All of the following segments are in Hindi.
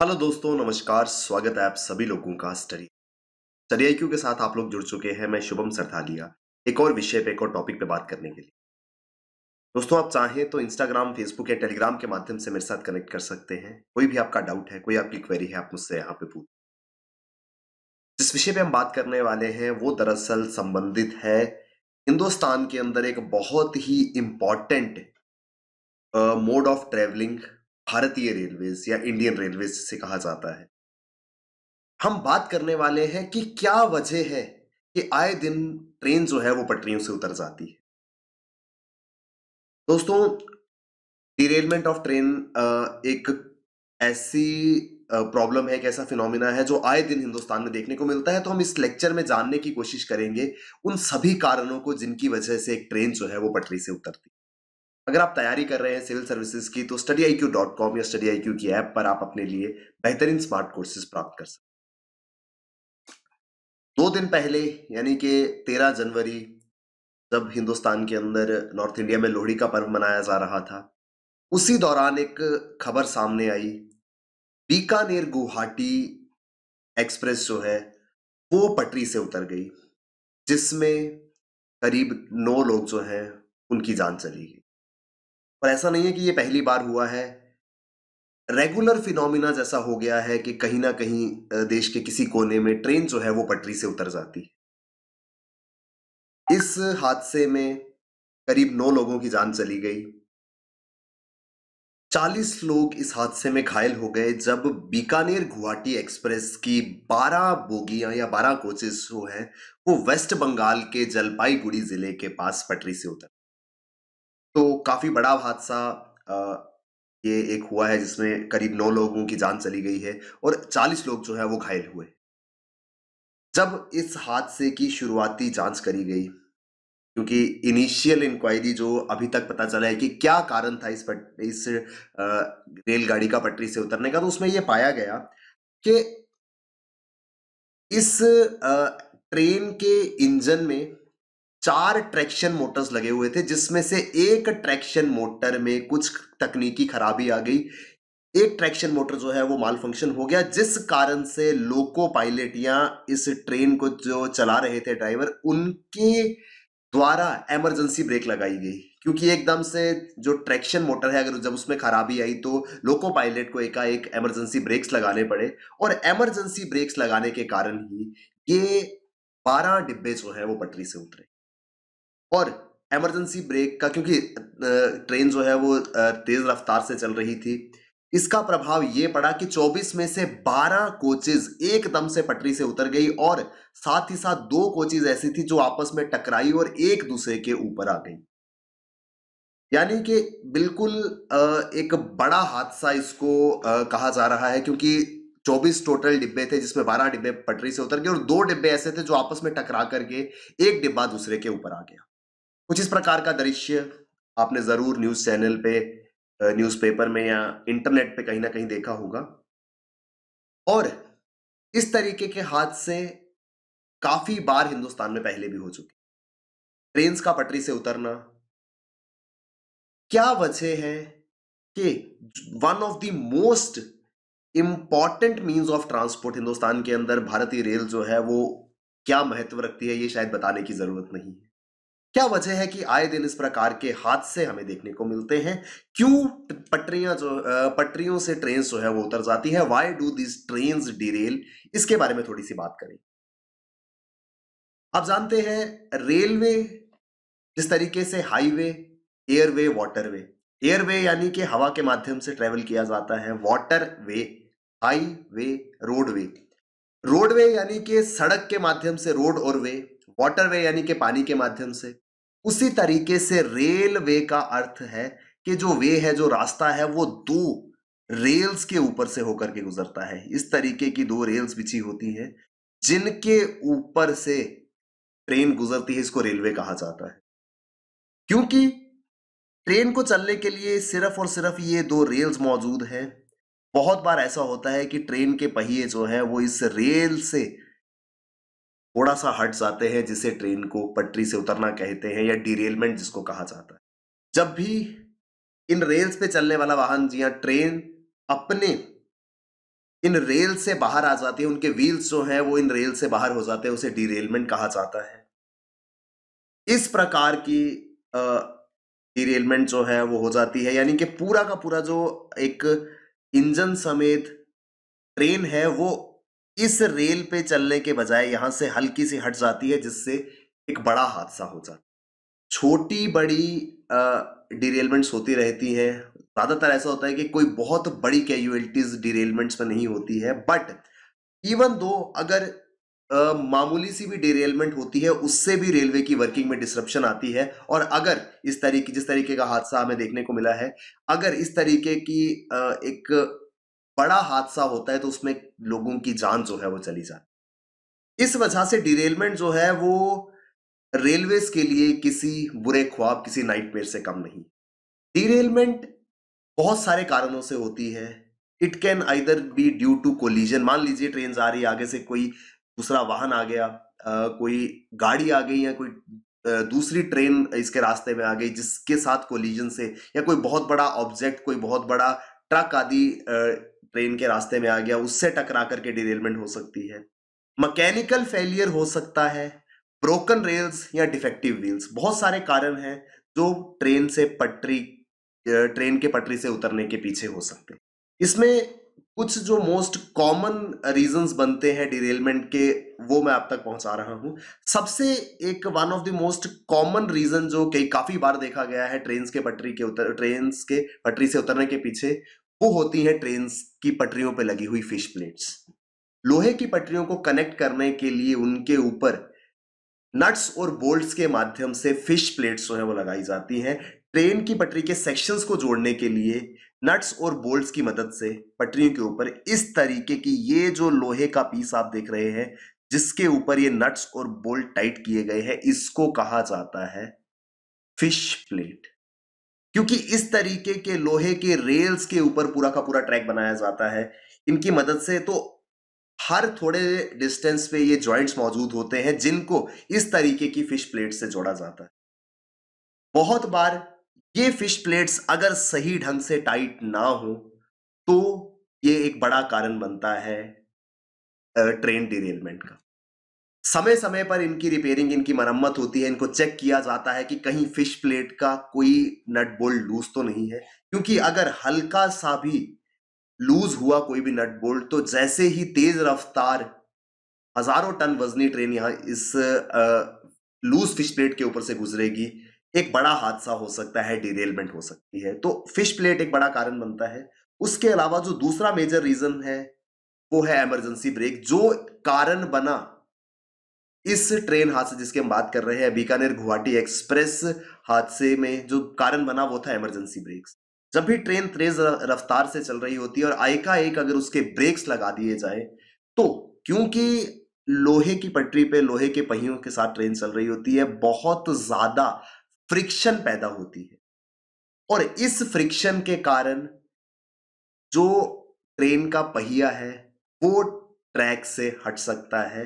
हेलो दोस्तों, नमस्कार, स्वागत है आप सभी लोगों का स्टडी। स्टडी आई के साथ आप लोग जुड़ चुके हैं मैं शुभम सरथालिया, एक और विषय पे, एक और टॉपिक पे बात करने के लिए। दोस्तों, आप चाहें तो इंस्टाग्राम फेसबुक या टेलीग्राम के माध्यम से मेरे साथ कनेक्ट कर सकते हैं। कोई भी आपका डाउट है, कोई आपकी क्वेरी है, आप मुझसे यहाँ पे पूछ। जिस विषय पे हम बात करने वाले हैं, वो दरअसल संबंधित है। हिंदुस्तान के अंदर एक बहुत ही इंपॉर्टेंट मोड ऑफ़ ट्रेवलिंग भारतीय रेलवेज या इंडियन रेलवेज जिसे कहा जाता है। हम बात करने वाले हैं कि क्या वजह है कि आए दिन ट्रेन जो है वो पटरियों से उतर जाती है। दोस्तों डिरेलमेंट ऑफ़ ट्रेन एक ऐसी प्रॉब्लम है, एक ऐसा फिनोमिना है जो आए दिन हिंदुस्तान में देखने को मिलता है। तो हम इस लेक्चर में जानने की कोशिश करेंगे उन सभी कारणों को जिनकी वजह से एक ट्रेन जो है वो पटरी से उतरती अगर आप तैयारी कर रहे हैं सिविल सर्विसेज़ की तो Study I Q dot com या स्टडी आई क्यू की ऐप पर आप अपने लिए बेहतरीन स्मार्ट कोर्सेज प्राप्त कर सकते दो दिन पहले, यानी कि 13 जनवरी, जब हिंदुस्तान के अंदर नॉर्थ इंडिया में लोहड़ी का पर्व मनाया जा रहा था, उसी दौरान एक खबर सामने आई। बीकानेर गुवाहाटी एक्सप्रेस जो है, वो पटरी से उतर गई, जिसमें करीब नौ लोग जो हैं, उनकी जान चली गई। और ऐसा नहीं है कि ये पहली बार हुआ है। रेगुलर फिनोमिना जैसा हो गया है कि कहीं ना कहीं देश के किसी कोने में ट्रेन जो है वो पटरी से उतर जाती। है इस हादसे में करीब नौ लोगों की जान चली गई। चालीस लोग इस हादसे में घायल हो गए जब बीकानेर गुवाहाटी एक्सप्रेस की बारह बोगियाँ या बारह कोचेस जो हैं, वो वेस्ट बंगाल के जलपाईगुड़ी ज़िले के पास पटरी से उतर तो काफ़ी बड़ा हादसा ये एक हुआ है जिसमें करीब नौ लोगों की जान चली गई है और चालीस लोग जो है वो घायल हुए। जब इस हादसे की शुरुआती जाँच करी गई क्योंकि इनिशियल इंक्वायरी जो अभी तक पता चला है कि क्या कारण था इस पट, इस रेलगाड़ी का पटरी से उतरने का तो उसमें यह पाया गया कि इस ट्रेन के इंजन में चार ट्रैक्शन मोटर्स लगे हुए थे, जिसमें से एक ट्रैक्शन मोटर में कुछ तकनीकी खराबी आ गई। एक ट्रैक्शन मोटर जो है, वो माल फ़ंक्शन हो गया, जिस कारण से लोको पायलट या इस ट्रेन को जो चला रहे थे ड्राइवर उनके द्वारा इमरजेंसी ब्रेक लगाई गई। क्योंकि एकदम से जो ट्रैक्शन मोटर है, अगर जब उसमें खराबी आई तो लोको पायलट को एकाएक इमरजेंसी ब्रेक्स लगाने पड़े। और इमरजेंसी ब्रेक्स लगाने के कारण ही ये बारह डिब्बे जो है, वो पटरी से उतरे। और एमरजेंसी ब्रेक का, क्योंकि ट्रेन जो है वो तेज रफ्तार से चल रही थी। इसका प्रभाव ये पड़ा कि 24 में से 12 कोचेज एकदम से पटरी से उतर गई और साथ ही साथ दो कोचेज ऐसी थी जो आपस में टकराई और एक दूसरे के ऊपर आ गई। यानी कि बिल्कुल एक बड़ा हादसा इसको कहा जा रहा है क्योंकि 24 टोटल डिब्बे थे जिसमें 12 डिब्बे पटरी से उतर गए और दो डिब्बे ऐसे थे जो आपस में टकरा करके एक डिब्बा दूसरे के ऊपर आ गया। कुछ इस प्रकार का दृश्य आपने ज़रूर न्यूज़ चैनल पे न्यूज़पेपर में या इंटरनेट पे कहीं ना कहीं देखा होगा। और इस तरीके के हादसे काफ़ी बार हिंदुस्तान में पहले भी हो चुके ट्रेन का पटरी से उतरना। क्या वजह है कि one of the most important means of transport Hindustan के अंदर भारतीय रेल जो है वो क्या महत्व रखती है, ये शायद बताने की ज़रूरत नहीं है। क्या वजह है कि आए दिन इस प्रकार के हादसे हमें देखने को मिलते हैं? क्यों पटरियाँ जो पटरियों से ट्रेन जो है वो उतर जाती है? Why do this train derail इसके बारे में थोड़ी सी बात करें। आप जानते हैं रेलवे जिस तरीके से हाईवे एयरवे वाटरवे एयरवे यानी कि हवा के माध्यम से ट्रेवल किया जाता है। Waterway high highway roadway roadway यानी कि सड़क के माध्यम से रोड और वे वाटरवे यानी कि पानी के माध्यम से। उसी तरीके से रेलवे का अर्थ है कि जो वे है, जो रास्ता है, वो दो रेल्स के ऊपर से होकर के गुजरता है। इस तरीके की दो रेल्स बिछी होती हैं, जिनके ऊपर से ट्रेन गुजरती है, इसको रेलवे कहा जाता है। क्योंकि ट्रेन को चलने के लिए सिर्फ़ और सिर्फ़ ये दो रेल्स मौजूद हैं। बहुत बार ऐसा होता है कि ट्रेन के पहिए जो है, वो इस रेल से थोड़ा सा हट जाते हैं, जिसे ट्रेन को पटरी से उतरना कहते हैं या डिरेलमेंट जिसको कहा जाता है। जब भी इन रेल्स पे चलने वाला वाहन जी हाँ ट्रेन अपने इन रेल से बाहर आ जाती है, उनके व्हील्स जो हैं, वो इन रेल से बाहर हो जाते हैं, उसे डीरेलमेंट कहा जाता है। इस प्रकार की डिरेलमेंट जो है, वो हो जाती है। यानी कि पूरा का पूरा जो एक इंजन समेत ट्रेन है, वो इस रेल पे चलने के बजाय यहाँ से हल्की सी हट जाती है जिससे एक बड़ा हादसा हो जाता छोटी बड़ी डिरेलमेंट्स होती रहती हैं। ज़्यादातर ऐसा होता है कि कोई बहुत बड़ी कैजुअलिटीज डिरेलमेंट्स में नहीं होती है बट इवन दो अगर आ, मामूली सी भी डिरेलमेंट होती है उससे भी रेलवे की वर्किंग में डिस्ट्रप्शन आती है। और अगर इस तरीके जिस तरीके का हादसा हमें देखने को मिला है अगर इस तरीके की आ, एक बड़ा हादसा होता है तो उसमें लोगों की जान जो है वो चली जाती इस वजह से डिरेलमेंट जो है वो रेलवेज के लिए किसी बुरे ख्वाब किसी नाइटमेयर से कम नहीं। डिरेलमेंट बहुत सारे कारणों से होती है। It can either be due to collision. मान लीजिए ट्रेन आ रही आगे से कोई दूसरा वाहन आ गया आ, कोई गाड़ी आ गई या कोई दूसरी ट्रेन इसके रास्ते में आ गई जिसके साथ कोलिजन से या कोई बहुत बड़ा ऑब्जेक्ट कोई बहुत बड़ा ट्रक आदि ट्रेन के रास्ते में आ गया, उससे टकरा करके डिरेलमेंट हो सकती है। मैकेनिकल फेलियर हो सकता है ब्रोकन रेल्स या डिफेक्टिव व्हील्स बहुत सारे कारण हैं जो ट्रेन से पटरी ट्रेन के पटरी से उतरने के पीछे हो सकते हैं। इसमें कुछ जो मोस्ट कॉमन रीजंस बनते हैं डिरेलमेंट के, वो मैं आप तक पहुँचा रहा हूँ। सबसे एक one of the most common reason जो कई, काफ़ी बार देखा गया है ट्रेन के पटरी के उतर ट्रेन के पटरी से उतरने के पीछे वो होती है ट्रेन की पटरियों पर लगी हुई फ़िश प्लेट्स लोहे की पटरियों को कनेक्ट करने के लिए उनके ऊपर नट्स और बोल्ट्स के माध्यम से फ़िश प्लेट्स जो है वो लगाई जाती हैं। ट्रेन की पटरी के सेक्शंस को जोड़ने के लिए नट्स और बोल्ट्स की मदद से पटरियों के ऊपर इस तरीके की ये जो लोहे का पीस आप देख रहे हैं, जिसके ऊपर ये नट्स और बोल्ट टाइट किए गए हैं, इसको कहा जाता है फ़िश प्लेट क्योंकि इस तरीके के लोहे के रेल्स के ऊपर पूरा का पूरा ट्रैक बनाया जाता है। इनकी मदद से तो हर थोड़े डिस्टेंस पे ये जॉइंट्स मौजूद होते हैं, जिनको इस तरीके की फ़िश प्लेट से जोड़ा जाता है। बहुत बार ये फ़िश प्लेट्स अगर सही ढंग से टाइट ना हो तो ये एक बड़ा कारण बनता है ट्रेन डिरेलमेंट का। समय समय पर इनकी रिपेयरिंग इनकी मरम्मत होती है, इनको चेक किया जाता है कि कहीं फ़िश प्लेट का कोई नट बोल्ट लूज तो नहीं है। क्योंकि अगर हल्का सा भी लूज हुआ कोई भी नट बोल्ट तो जैसे ही तेज रफ्तार हज़ारों टन वजनी ट्रेन यहाँ इस लूज फ़िश प्लेट के ऊपर से गुजरेगी, एक बड़ा हादसा हो सकता है डिरेलमेंट हो सकती है। तो फ़िश प्लेट एक बड़ा कारण बनता है। उसके अलावा जो दूसरा मेजर रीजन है, वो है इमरजेंसी ब्रेक जो कारण बना इस ट्रेन हादसे जिसकी हम बात कर रहे हैं, बीकानेर गुवाहाटी एक्सप्रेस हादसे में जो कारण बना वो था इमरजेंसी ब्रेक्स जब भी ट्रेन तेज रफ्तार से चल रही होती है और आयका एक अगर उसके ब्रेक्स लगा दिए जाए तो क्योंकि लोहे की पटरी पे, लोहे के पहियों के साथ ट्रेन चल रही होती है, बहुत ज़्यादा फ्रिक्शन पैदा होती है। और इस फ्रिक्शन के कारण जो ट्रेन का पहिया है, वो ट्रैक से हट सकता है।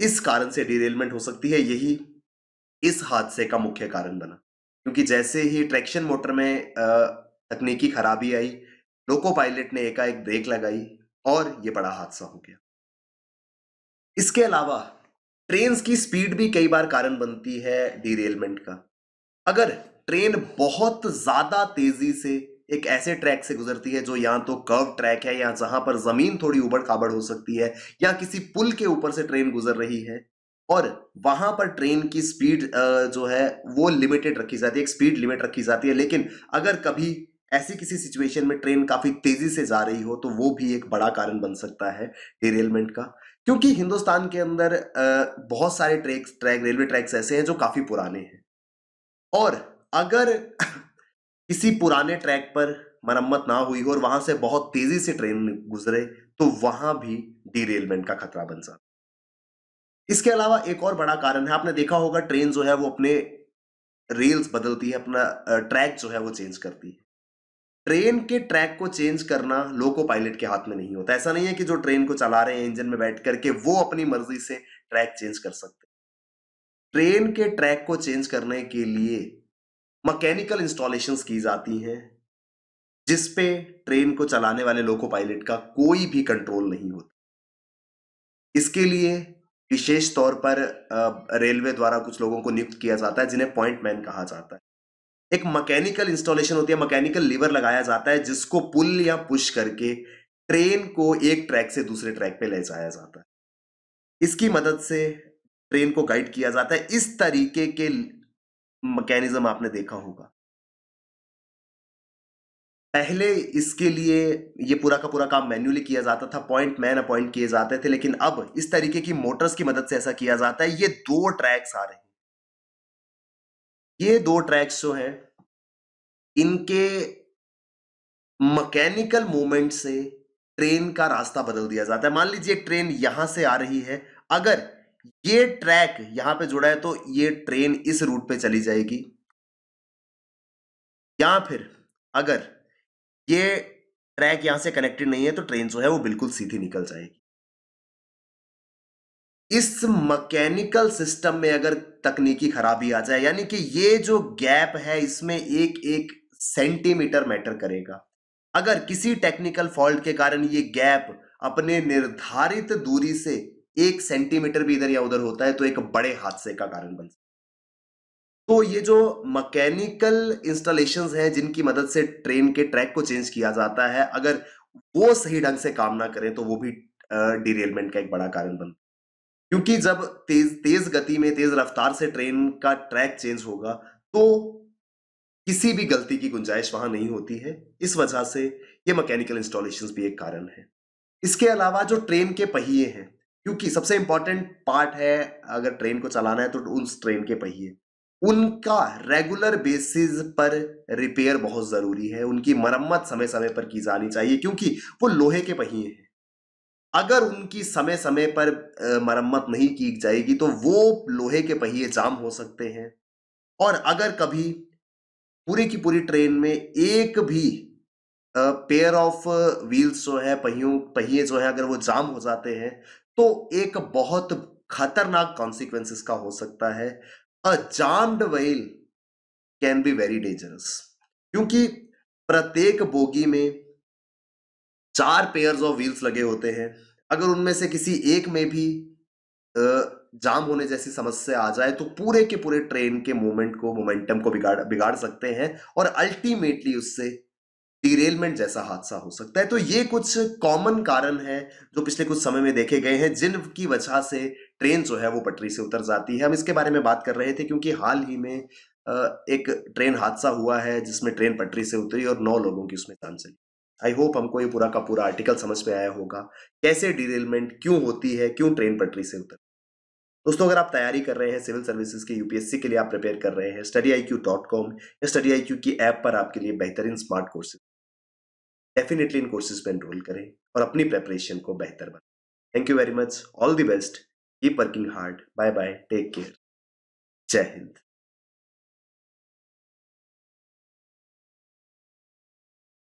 इस कारण से डिरेलमेंट हो सकती है, यही इस हादसे का मुख्य कारण बना। क्योंकि जैसे ही ट्रैक्शन मोटर में तकनीकी खराबी आई लोको पायलट ने एकाएक ब्रेक लगाई और ये बड़ा हादसा हो गया। इसके अलावा ट्रेन की स्पीड भी कई बार कारण बनती है डिरेलमेंट का। अगर ट्रेन बहुत ज़्यादा तेज़ी से एक ऐसे ट्रैक से गुजरती है जो या तो कर्व ट्रैक है या जहाँ पर ज़मीन थोड़ी उबड़ खाबड़ हो सकती है या किसी पुल के ऊपर से ट्रेन गुजर रही है। और वहाँ पर ट्रेन की स्पीड जो है, वो लिमिटेड रखी जाती है, एक स्पीड लिमिट रखी जाती है। लेकिन अगर कभी ऐसी किसी सिचुएशन में ट्रेन काफ़ी तेज़ी से जा रही हो तो वो भी एक बड़ा कारण बन सकता है डिरेलमेंट का। क्योंकि हिंदुस्तान के अंदर बहुत सारे ट्रैक ट्रैक रेलवे ट्रैक्स ऐसे हैं जो काफ़ी पुराने हैं। और अगर किसी पुराने ट्रैक पर मरम्मत ना हुई हो और वहाँ से बहुत तेज़ी से ट्रेन गुजरे तो वहाँ भी डीरेलमेंट का खतरा बन सकता इसके अलावा एक और बड़ा कारण है, आपने देखा होगा ट्रेन जो है वो अपने रेल्स बदलती है, अपना ट्रैक जो है वो चेंज करती है। ट्रेन के ट्रैक को चेंज करना लोको पायलट के हाथ में नहीं होता। ऐसा नहीं है कि जो ट्रेन को चला रहे हैं, इंजन में बैठ करके वो अपनी मर्ज़ी से ट्रैक चेंज कर सकते ट्रेन के ट्रैक को चेंज करने के लिए मैकेनिकल इंस्टॉलेशंस की जाती हैं जिसपे ट्रेन को चलाने वाले लोको पायलट का कोई भी कंट्रोल नहीं होता। इसके लिए विशेष तौर पर रेलवे द्वारा कुछ लोगों को नियुक्त किया जाता है, जिन्हें पॉइंट मैन कहा जाता है। एक मैकेनिकल इंस्टॉलेशन होती है मैकेनिकल लीवर लगाया जाता है, जिसको पुल या पुश करके ट्रेन को एक ट्रैक से दूसरे ट्रैक पे ले जाया जाता है। इसकी मदद से ट्रेन को गाइड किया जाता है। इस तरीके के मैकेनिज्म आपने देखा होगा। पहले इसके लिए ये पूरा का पूरा काम मैन्युअली किया जाता था पॉइंट मैन अपॉइंट किए जाते थे, लेकिन अब इस तरीके की मोटर्स की मदद से ऐसा किया जाता है। ये दो ट्रैक्स आ रहे हैं। ये दो ट्रैक्स जो हैं, इनके मैकेनिकल मूवमेंट से ट्रेन का रास्ता बदल दिया जाता है। मान लीजिए ट्रेन यहाँ से आ रही है। अगर ये ट्रैक यहाँ पे जुड़ा है तो ये ट्रेन इस रूट पे चली जाएगी। या फिर अगर ये ट्रैक यहाँ से कनेक्टेड नहीं है तो ट्रेन जो है वो बिल्कुल सीधी निकल जाएगी। इस मैकेनिकल सिस्टम में अगर तकनीकी खराबी आ जाए, यानी कि ये जो गैप है इसमें एक एक सेंटीमीटर मैटर करेगा। अगर किसी टेक्निकल फॉल्ट के कारण ये गैप अपने निर्धारित दूरी से एक सेंटीमीटर भी इधर या उधर होता है तो एक बड़े हादसे का कारण बन सकता तो ये जो मैकेनिकल इंस्टॉलेशंस हैं, जिनकी मदद से ट्रेन के ट्रैक को चेंज किया जाता है, अगर वो सही ढंग से काम ना करें तो वो भी डिरेलमेंट का एक बड़ा कारण बनता है क्योंकि जब तेज तेज गति में, तेज रफ्तार से ट्रेन का ट्रैक चेंज होगा तो किसी भी गलती की गुंजाइश वहाँ नहीं होती है। इस वजह से ये मैकेनिकल इंस्टॉलेशंस भी एक कारण है। इसके अलावा जो ट्रेन के पहिए हैं क्योंकि सबसे इंपॉर्टेंट पार्ट है अगर ट्रेन को चलाना है तो उस ट्रेन के पहिए। उनका रेगुलर बेसिस पर रिपेयर बहुत ज़रूरी है। उनकी मरम्मत समय समय पर की जानी चाहिए क्योंकि वो लोहे के पहिए हैं। अगर उनकी समय समय पर मरम्मत नहीं की जाएगी तो वो लोहे के पहिए जाम हो सकते हैं। और अगर कभी पूरी की पूरी ट्रेन में एक भी पेयर ऑफ़ व्हील्स जो है, पहियों, पहिए जो है, अगर वो जाम हो जाते हैं तो एक बहुत खतरनाक कॉन्सिक्वेंसेस का हो सकता है। A jammed wheel can be very dangerous क्योंकि प्रत्येक बोगी में चार पेयर्स ऑफ़ व्हील्स लगे होते हैं। अगर उनमें से किसी एक में भी जाम होने जैसी समस्या आ जाए तो पूरे के पूरे ट्रेन के मूवमेंट को मोमेंटम को बिगाड़ बिगाड़ सकते हैं और अल्टीमेटली उससे डिरेलमेंट जैसा हादसा हो सकता है। तो ये कुछ कॉमन कारण है जो पिछले कुछ समय में देखे गए हैं, जिनकी वजह से ट्रेन जो है वो पटरी से उतर जाती है। हम इसके बारे में बात कर रहे थे क्योंकि हाल ही में एक ट्रेन हादसा हुआ है जिसमें ट्रेन पटरी से उतरी और नौ लोगों की उसमें जान चली। आई होप हमको ये पूरा का पूरा आर्टिकल समझ में आया होगा, कैसे डिरेलमेंट क्यों होती है, क्यों ट्रेन पटरी से उतर दोस्तों, अगर आप तैयारी कर रहे हैं सिविल सर्विसेज़ के यूपीएससी के लिए आप प्रिपेयर कर रहे हैं Study I Q dot com या स्टडी आई क्यू की ऐप पर आपके लिए बेहतरीन स्मार्ट कोर्सेज डेफिनेटली इन कोर्सेज में एनरोल करें और अपनी प्रेपरेशन को बेहतर बनाएँ। Thank you very much all the best keep working hard bye bye take care जय हिंद